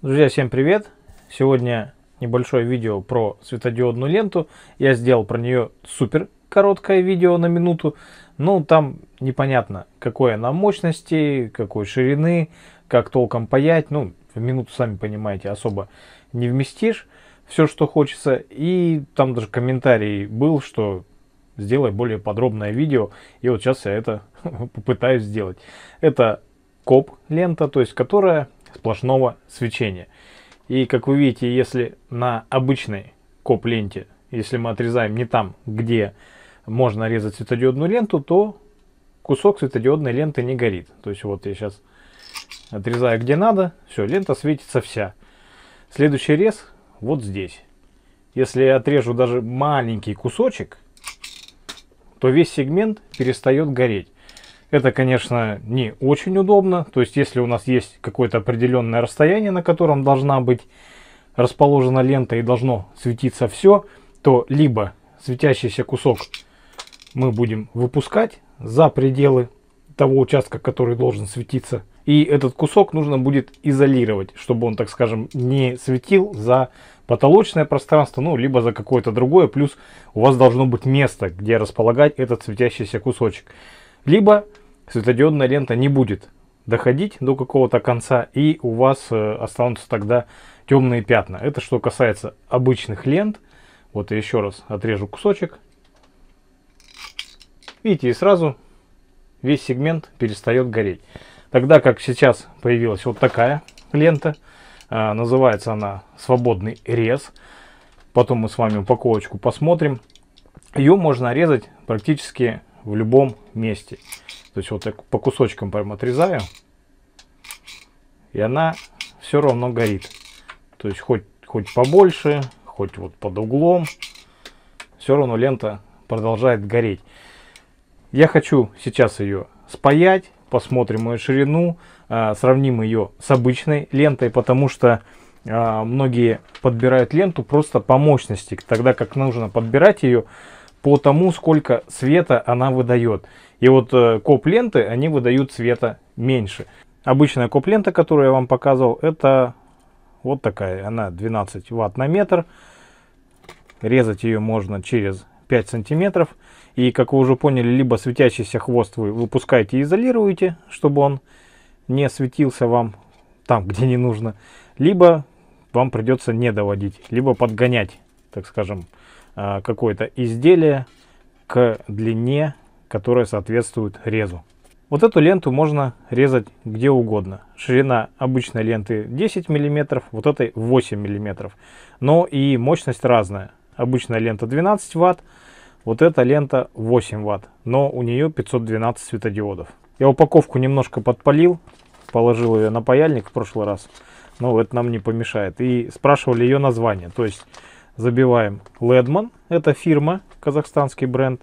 Друзья, всем привет! Сегодня небольшое видео про светодиодную ленту. Я сделал про нее супер короткое видео на минуту. Ну, там непонятно, какой она мощности, какой ширины, как толком паять. Ну, в минуту, сами понимаете, особо не вместишь все, что хочется. И там даже комментарий был, что сделай более подробное видео. И вот сейчас я это попытаюсь сделать. Это коп лента, то есть которая сплошного свечения. И как вы видите, если на обычной коп-ленте, если мы отрезаем не там, где можно резать светодиодную ленту, то кусок светодиодной ленты не горит. То есть вот я сейчас отрезаю где надо, все, лента светится вся. Следующий рез вот здесь. Если я отрежу даже маленький кусочек, то весь сегмент перестает гореть. Это, конечно, не очень удобно. То есть, если у нас есть какое-то определенное расстояние, на котором должна быть расположена лента и должно светиться все, то либо светящийся кусок мы будем выпускать за пределы того участка, который должен светиться. И этот кусок нужно будет изолировать, чтобы он, так скажем, не светил за потолочное пространство, ну, либо за какое-то другое. Плюс у вас должно быть место, где располагать этот светящийся кусочек. Либо светодиодная лента не будет доходить до какого-то конца, и у вас э, останутся тогда темные пятна. Это что касается обычных лент. Вот я еще раз отрежу кусочек. Видите, и сразу весь сегмент перестает гореть. Тогда как сейчас появилась вот такая лента. Э, называется она «Свободный рез». Потом мы с вами упаковочку посмотрим. Ее можно резать практически в любом месте. То есть вот я по кусочкам прям отрезаю. И она все равно горит. То есть хоть, хоть побольше, хоть вот под углом. Все равно лента продолжает гореть. Я хочу сейчас ее спаять. Посмотрим ее ширину. А, сравним ее с обычной лентой. Потому что а, многие подбирают ленту просто по мощности. Тогда как нужно подбирать ее по тому, сколько света она выдает. И вот э, коп-ленты, они выдают света меньше. Обычная коп-лента, которую я вам показывал, это вот такая. Она 12 ватт на метр. Резать ее можно через 5 сантиметров. И, как вы уже поняли, либо светящийся хвост вы выпускаете и изолируете, чтобы он не светился вам там, где не нужно. Либо вам придется не доводить, либо подгонять, так скажем, какое-то изделие к длине, которая соответствует резу. Вот эту ленту можно резать где угодно. Ширина обычной ленты 10 мм, вот этой 8 мм. Но и мощность разная. Обычная лента 12 Вт, вот эта лента 8 Вт, но у нее 512 светодиодов. Я упаковку немножко подпалил, положил ее на паяльник в прошлый раз, но это нам не помешает. И спрашивали ее название, то есть забиваем Ledman, это фирма, казахстанский бренд,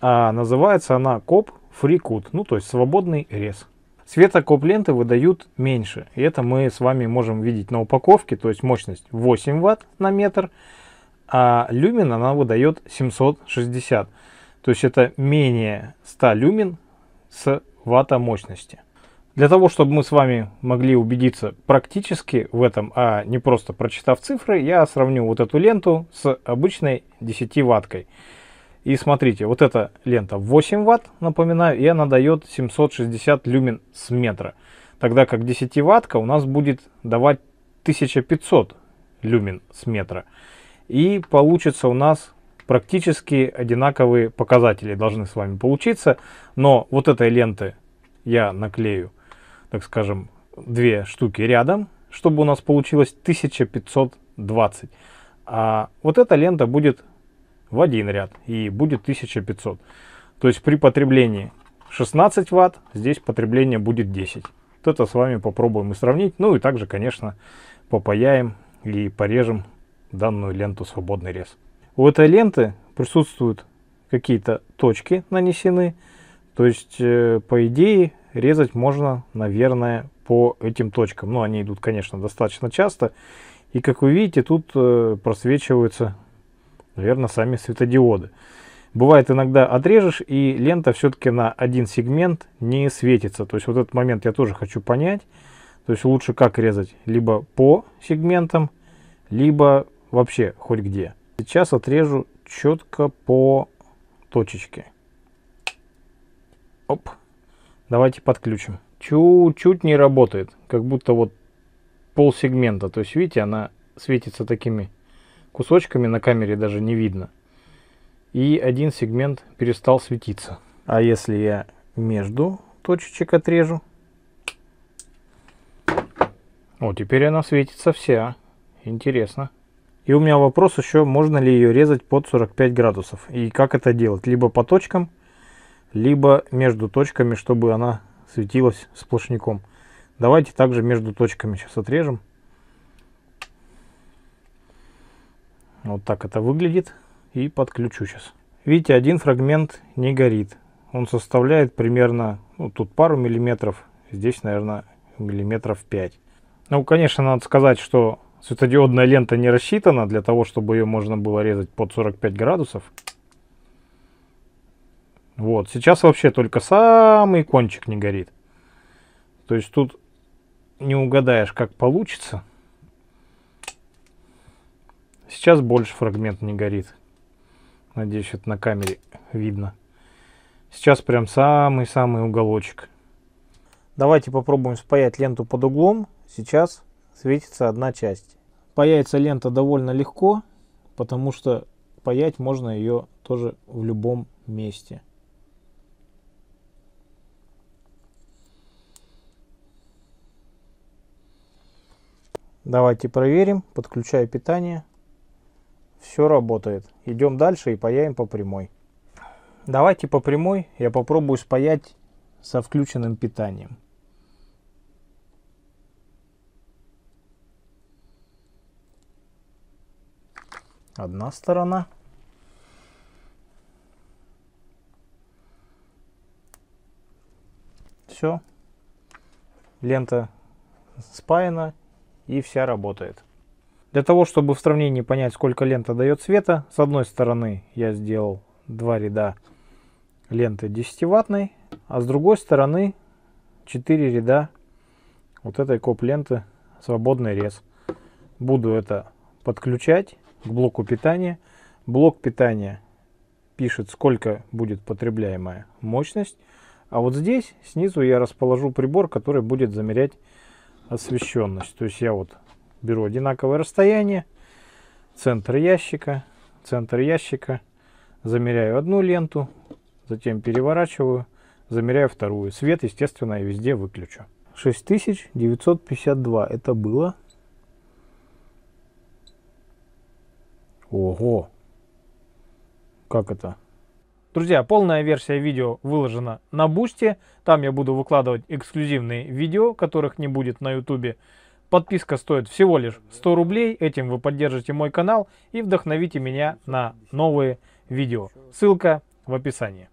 а называется она Коп FreeCut, ну то есть свободный рез. Света коп ленты выдают меньше, и это мы с вами можем видеть на упаковке, то есть мощность 8 Вт на метр, а люмен она выдает 760, то есть это менее 100 люмен с ватта мощности. Для того, чтобы мы с вами могли убедиться практически в этом, а не просто прочитав цифры, я сравню вот эту ленту с обычной 10 ватткой. И смотрите, вот эта лента 8 ватт, напоминаю, и она дает 760 люмен с метра. Тогда как 10 ваттка у нас будет давать 1500 люмен с метра. И получится у нас практически одинаковые показатели должны с вами получиться. Но вот этой ленты я наклею так скажем, две штуки рядом, чтобы у нас получилось 1520. А вот эта лента будет в один ряд и будет 1500. То есть при потреблении 16 ватт, здесь потребление будет 10. Вот это с вами попробуем и сравнить. Ну и также, конечно, попаяем и порежем данную ленту свободный рез. У этой ленты присутствуют какие-то точки нанесены. То есть, э, по идее, резать можно, наверное, по этим точкам. Ну, они идут, конечно, достаточно часто. И, как вы видите, тут э, просвечиваются, наверное, сами светодиоды. Бывает иногда отрежешь, и лента все-таки на один сегмент не светится. То есть вот этот момент я тоже хочу понять. То есть лучше как резать? Либо по сегментам, либо вообще хоть где. Сейчас отрежу четко по точечке. Оп. Давайте подключим. Чуть-чуть не работает. Как будто вот пол сегмента. То есть, видите, она светится такими кусочками. На камере даже не видно. И один сегмент перестал светиться. А если я между точечек отрежу? О, теперь она светится вся. Интересно. И у меня вопрос еще, можно ли ее резать под 45 градусов. И как это делать? Либо по точкам, либо между точками, чтобы она светилась сплошняком. Давайте также между точками сейчас отрежем. Вот так это выглядит. И подключу сейчас. Видите, один фрагмент не горит. Он составляет примерно, ну, тут пару миллиметров, здесь, наверное, миллиметров 5. Ну, конечно, надо сказать, что Светодиодная лента не рассчитана для того, чтобы ее можно было резать под 45 градусов. Вот, сейчас вообще только самый кончик не горит. То есть тут не угадаешь, как получится. Сейчас больше фрагмент не горит. Надеюсь, это на камере видно. Сейчас прям самый-самый уголочек. Давайте попробуем спаять ленту под углом. Сейчас светится одна часть. Паяется лента довольно легко, потому что паять можно ее тоже в любом месте. Давайте проверим. Подключаю питание. Все работает. Идем дальше и паяем по прямой. Давайте по прямой я попробую спаять со включенным питанием. одна сторона. Все. Лента спаяна и вся работает. Для того, чтобы в сравнении понять, сколько лента дает света, с одной стороны я сделал два ряда ленты 10 ваттной, а с другой стороны 4 ряда вот этой коп ленты свободный рез. Буду это подключать к блоку питания. Блок питания пишет, сколько будет потребляемая мощность. А вот здесь снизу я расположу прибор, который будет замерять освещенность. То есть я вот беру одинаковое расстояние, центр ящика, центр ящика, замеряю одну ленту, затем переворачиваю, замеряю вторую. Свет, естественно, я везде выключу. 6952 это было Ого! Как это? Друзья, полная версия видео выложена на Бусте. Там я буду выкладывать эксклюзивные видео, которых не будет на Ютубе. Подписка стоит всего лишь 100 рублей. Этим вы поддержите мой канал и вдохновите меня на новые видео. Ссылка в описании.